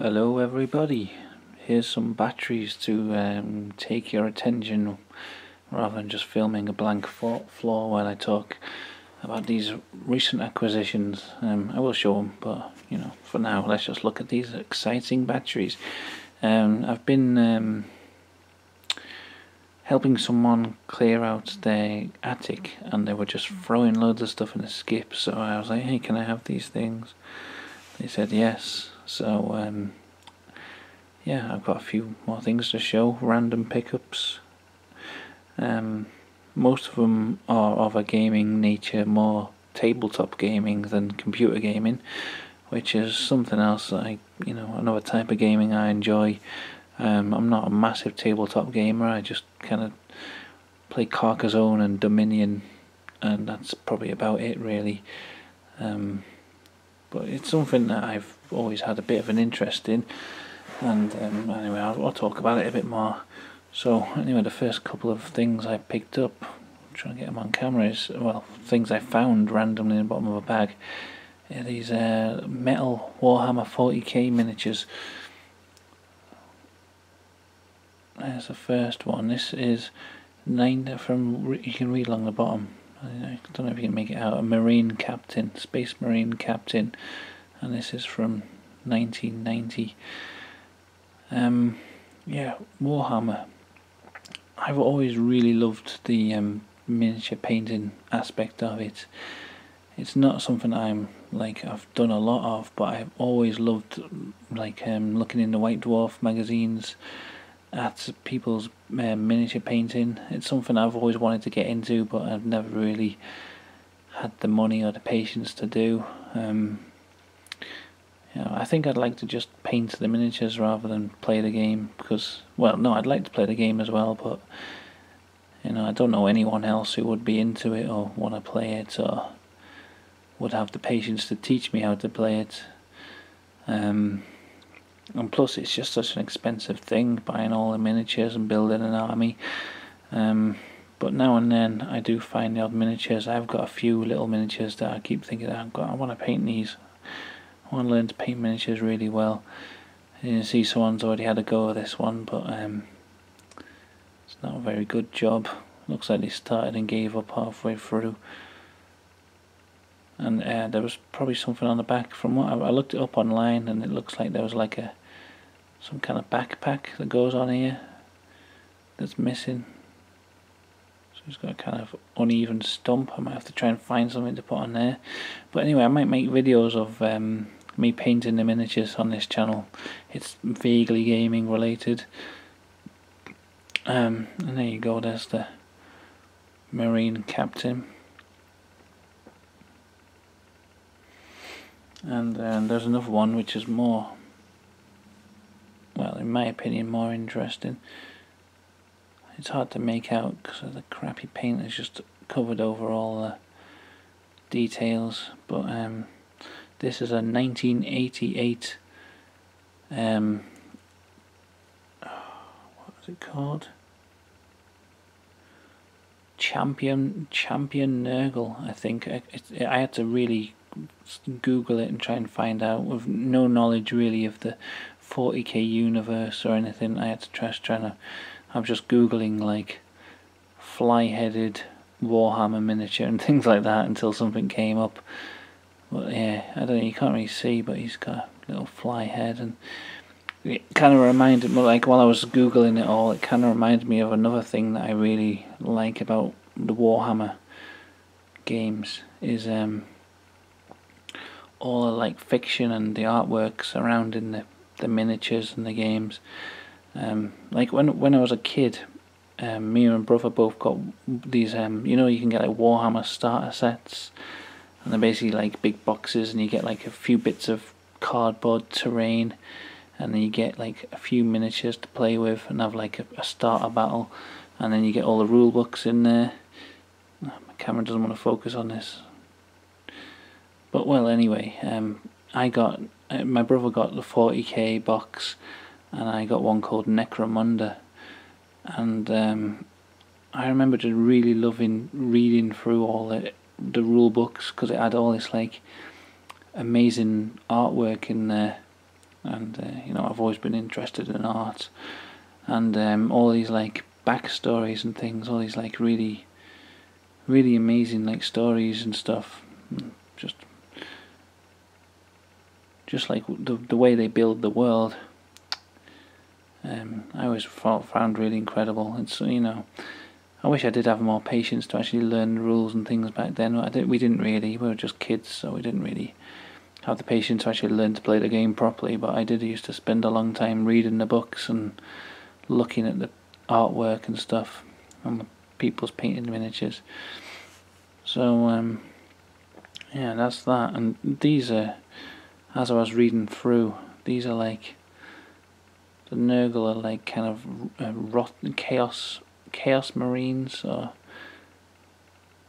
Hello everybody, here's some batteries to um, take your attention rather than just filming a blank floor while I talk about these recent acquisitions. Um, I will show them, but you know, for now let's just look at these exciting batteries. Um, I've been um, helping someone clear out their attic and they were just throwing loads of stuff in a skip so I was like, hey can I have these things? They said yes so um, yeah, I've got a few more things to show. Random pickups. Um, most of them are of a gaming nature, more tabletop gaming than computer gaming, which is something else that I, you know, another type of gaming I enjoy. Um, I'm not a massive tabletop gamer. I just kind of play Carcassonne and Dominion, and that's probably about it really. Um, but it's something that I've always had a bit of an interest in. And um, anyway I'll, I'll, talk about it a bit more. So anyway the first couple of things I picked up trying to get them on camera is well things I found randomly in the bottom of a bag. Yeah, these uh, metal Warhammer 40k miniatures. There's the first one. This is nine from you can read along the bottom I don't know if you can make it out. A Marine Captain, Space Marine Captain, and this is from 1990. Um, yeah, Warhammer. I've always really loved the um, miniature painting aspect of it. It's not something I'm like I've done a lot of, but I've always loved like um, looking in the White Dwarf magazines at people's uh, miniature painting. It's something I've always wanted to get into, but I've never really had the money or the patience to do. Um, you know, I think I'd like to just paint the miniatures rather than play the game because, well, no, I'd like to play the game as well, but you know, I don't know anyone else who would be into it or want to play it or would have the patience to teach me how to play it. Um, and plus it's just such an expensive thing buying all the miniatures and building an army. Um, but now and then I do find the odd miniatures. I've got a few little miniatures that I keep thinking I've got I want to paint these. I want to learn to paint miniatures really well. You see someone's already had a go of this one but um, it's not a very good job. Looks like they started and gave up halfway through and uh, there was probably something on the back from what I, I, looked it up online and it looks like there was like a some kind of backpack that goes on here that's missing. So it's got a kind of uneven stump. I might have to try and find something to put on there. But anyway I might make videos of um, me painting the miniatures on this channel. It's vaguely gaming related. Um, and there you go there's the marine captain and uh, there's another one which is more well in my opinion more interesting. It's hard to make out because of the crappy paint that's just covered over all the details but um, this is a 1988 um, what was it called? Champion champion Nurgle I think. I, it, I had to really Google it and try and find out with no knowledge really of the 40k universe or anything. I had to try trying to. I'm just googling like fly-headed Warhammer miniature and things like that until something came up. But yeah, I don't know. You can't really see, but he's got a little fly head and. It kind of reminded me, like while I was googling it all, it kind of reminded me of another thing that I really like about the Warhammer games is um, all the like fiction and the artwork surrounding the, the miniatures and the games. Um, like when when I was a kid, um, me and brother both got these. Um, you know, you can get like Warhammer starter sets, and they're basically like big boxes, and you get like a few bits of cardboard terrain, and then you get like a few miniatures to play with, and have like a, a starter battle, and then you get all the rule books in there. Oh, my camera doesn't want to focus on this. But well, anyway, um, I got uh, my brother got the 40k box, and I got one called Necromunda, and um, I remember just really loving reading through all the the rule books because it had all this like amazing artwork in there, and uh, you know I've always been interested in art, and um, all these like backstories and things, all these like really, really amazing like stories and stuff, just just like the the way they build the world. Um, I always found really incredible. It's you know, I wish I did have more patience to actually learn the rules and things back then. I did, we didn't really. We were just kids, so we didn't really have the patience to actually learn to play the game properly. But I did used to spend a long time reading the books and looking at the artwork and stuff and people's painted miniatures. So um, yeah, that's that. And these are, as I was reading through, these are like the Nurgle are like kind of uh, rot chaos chaos marines or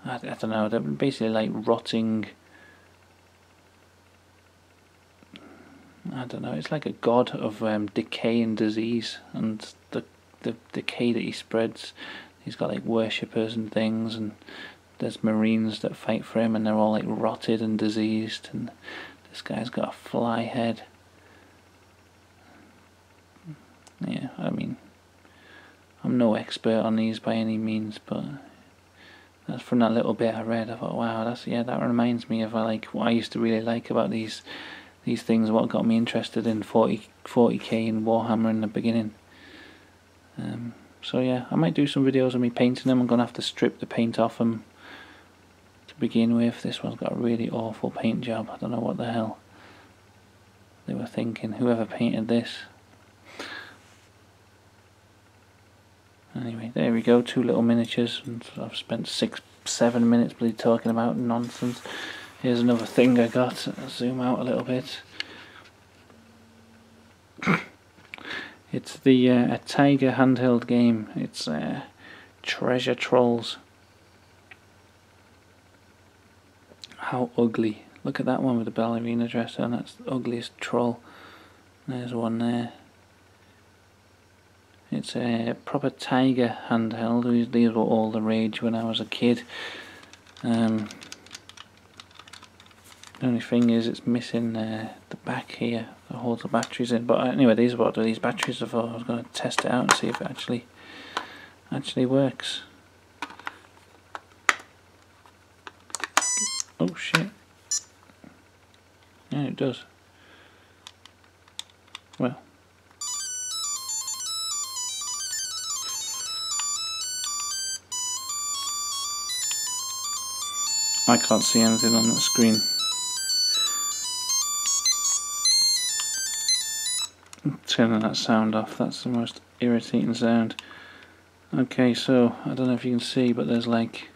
I, I don't know. They're basically like rotting. I don't know. It's like a god of um, decay and disease, and the the decay that he spreads. He's got like worshippers and things, and there's marines that fight for him, and they're all like rotted and diseased, and this guy's got a fly head. Yeah, I mean, I'm no expert on these by any means, but that's from that little bit I read. I thought, wow, that's yeah, that reminds me of like what I used to really like about these these things. What got me interested in 40 40k and Warhammer in the beginning. Um, so yeah, I might do some videos of me painting them. I'm gonna have to strip the paint off them begin with. This one's got a really awful paint job. I don't know what the hell they were thinking. Whoever painted this. Anyway, there we go, two little miniatures, and I've spent six, seven minutes bloody talking about nonsense. Here's another thing I got, I'll zoom out a little bit. it's the uh, a Tiger handheld game, it's uh, Treasure Trolls. How ugly. Look at that one with the ballerina dress on, that's the ugliest troll. There's one there. It's a proper Tiger handheld. These were all the rage when I was a kid. Um, the only thing is it's missing uh, the back here that holds the batteries in. But anyway, these are what these batteries are for. I was going to test it out and see if it actually actually works. Shit. Yeah, it does. Well. I can't see anything on that screen. Turning that sound off, that's the most irritating sound. Okay, so I don't know if you can see, but there's like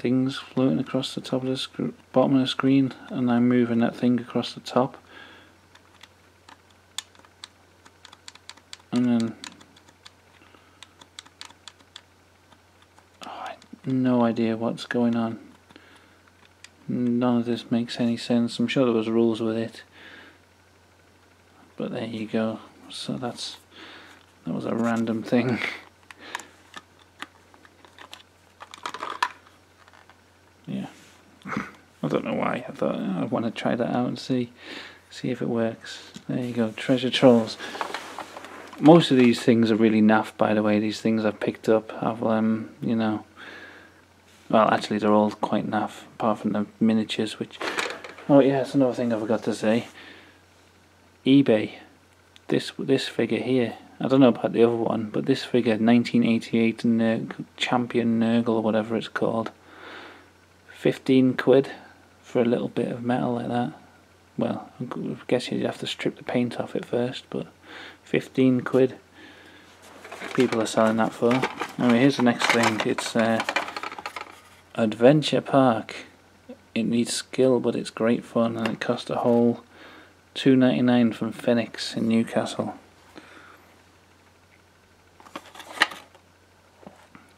things floating across the top of the bottom of the screen, and I'm moving that thing across the top. And then oh, no idea what's going on none of this makes any sense. I'm sure there was rules with it. But there you go. So that's that was a random thing. yeah. I don't know why. I thought I want to try that out and see see if it works. There you go. Treasure trolls. Most of these things are really naff by the way. These things I've picked up have um, you know, well, actually, they're all quite naff, apart from the miniatures, which... Oh, yeah, that's another thing I forgot to say. eBay. This this figure here. I don't know about the other one, but this figure, 1988 Nerg, Champion Nurgle, or whatever it's called. 15 quid for a little bit of metal like that. Well, I guess you'd have to strip the paint off it first, but 15 quid people are selling that for. Anyway, here's the next thing. It's... Uh, Adventure Park. It needs skill, but it's great fun, and it cost a whole two ninety nine from Phoenix in Newcastle.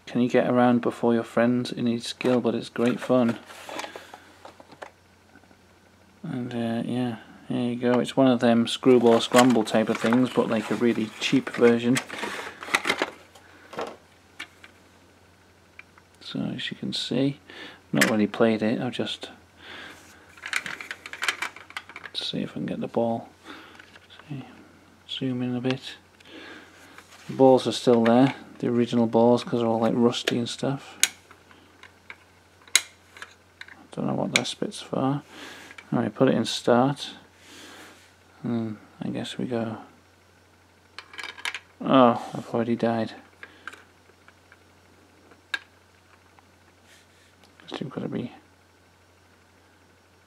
Can you get around before your friends? It needs skill, but it's great fun. And uh, yeah, there you go. It's one of them screwball scramble type of things, but like a really cheap version. so as you can see not really played it I'll just see if I can get the ball zoom in a bit. The balls are still there, the original balls, because they're all like rusty and stuff. Don't know what that spits for. Alright, put it in start. And I guess we go. Oh, I've already died. Still got to be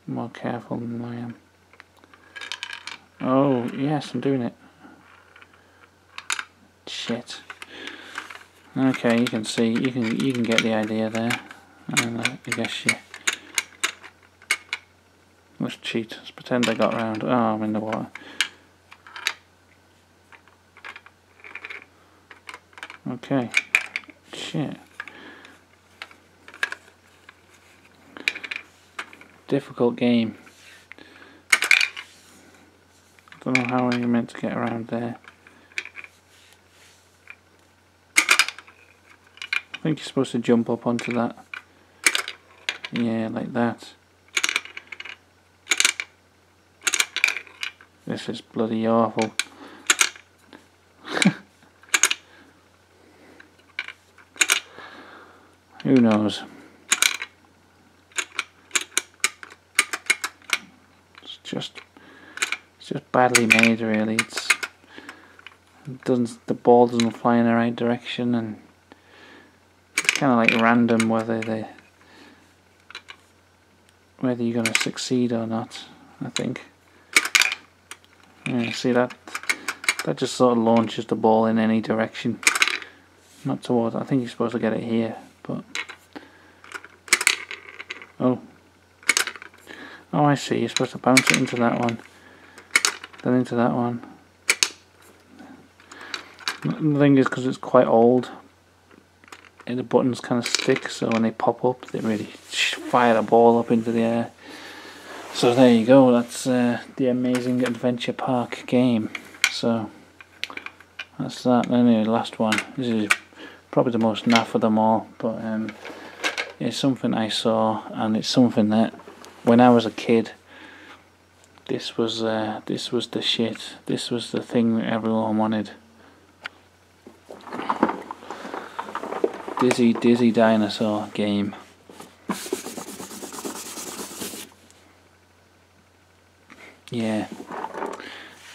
more careful than I am. Oh, yes, I'm doing it. Shit. Okay, you can see, you can you can get the idea there. And uh, I guess you Let's cheat. Let's pretend I got round. Oh, I'm in the water. Okay. Shit. Difficult game. I Don't know how you're meant to get around there. I think you're supposed to jump up onto that. Yeah, like that. This is bloody awful. Who knows? It's just it's just badly made really. It's it doesn't the ball doesn't fly in the right direction and it's kinda like random whether they whether you're gonna succeed or not, I think. Yeah, see that? That just sort of launches the ball in any direction. Not towards, I think you're supposed to get it here, but... Oh. Oh, I see, you're supposed to bounce it into that one. Then into that one. The thing is, because it's quite old, and the buttons kind of stick, so when they pop up, they really fire the ball up into the air. So there you go, that's uh, the Amazing Adventure Park game. So that's that. Anyway, last one. This is probably the most naff of them all, but um, it's something I saw, and it's something that when I was a kid, this was uh, this was the shit. This was the thing that everyone wanted. Dizzy Dizzy Dinosaur game. Yeah,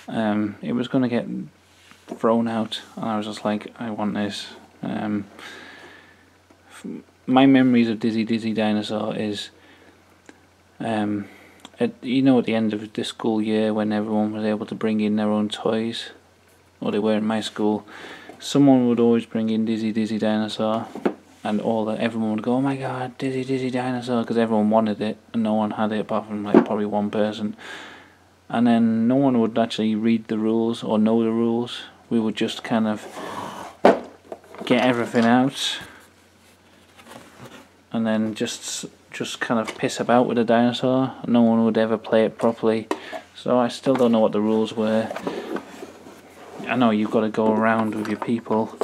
um, it was going to get thrown out, and I was just like, I want this. Um, my memories of Dizzy Dizzy Dinosaur is, um, at, you know, at the end of the school year when everyone was able to bring in their own toys, or they were in my school, someone would always bring in Dizzy Dizzy Dinosaur, and all that everyone would go, oh my god, Dizzy Dizzy Dinosaur, because everyone wanted it, and no one had it apart from like probably one person and then no one would actually read the rules or know the rules. We would just kind of get everything out and then just just kind of piss about with the dinosaur. No one would ever play it properly. So I still don't know what the rules were. I know you've got to go around with your people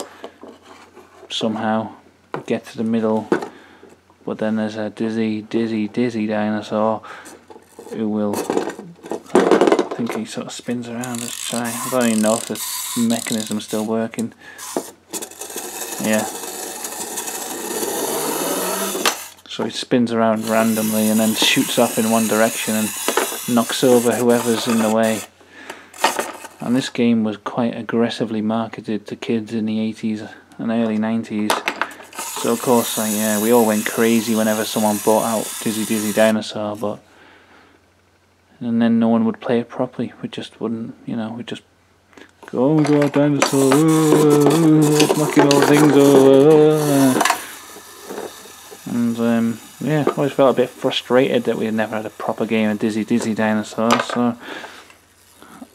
somehow, get to the middle, but then there's a dizzy, dizzy, dizzy dinosaur who will think he sort of spins around. Let's try. I don't even know if the mechanism's still working. Yeah. So he spins around randomly and then shoots off in one direction and knocks over whoever's in the way. And this game was quite aggressively marketed to kids in the 80s and early 90s. So of course, yeah, we all went crazy whenever someone brought out Dizzy Dizzy Dinosaur, but and then no one would play it properly. We just wouldn't, you know, we just go, oh my god, dinosaur, knocking all things over. And um, yeah, I always felt a bit frustrated that we had never had a proper game of Dizzy Dizzy Dinosaur. So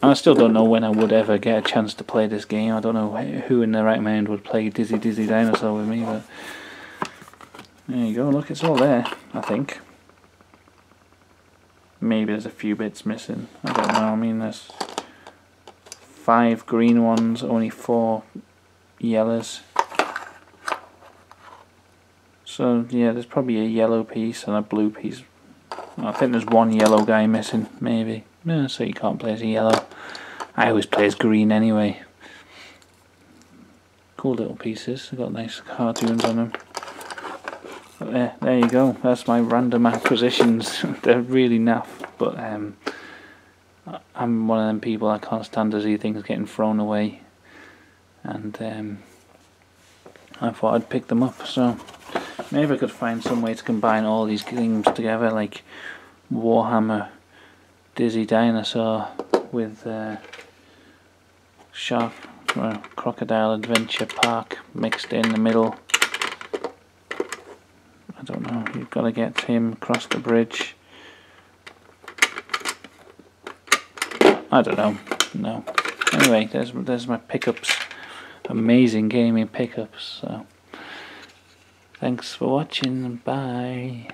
I still don't know when I would ever get a chance to play this game. I don't know who in their right mind would play Dizzy Dizzy Dinosaur with me, but there you go. Look, it's all there. I think. Maybe there's a few bits missing. I don't know. I mean, there's five green ones, only four yellows. So yeah, there's probably a yellow piece and a blue piece. I think there's one yellow guy missing, maybe. Yeah, so you can't play as a yellow. I always play as green anyway. Cool little pieces. They've got nice cartoons on them. There, there you go. That's my random acquisitions. They're really naff, but um, I'm one of them people I can't stand to see things getting thrown away. And um, I thought I'd pick them up. So maybe I could find some way to combine all these things together, like Warhammer, Dizzy Dinosaur with uh, Shark or Crocodile Adventure Park mixed in the middle. You've got to get him across the bridge. I don't know, no. Anyway, there's there's my pickups. Amazing gaming pickups, so thanks for watching, bye.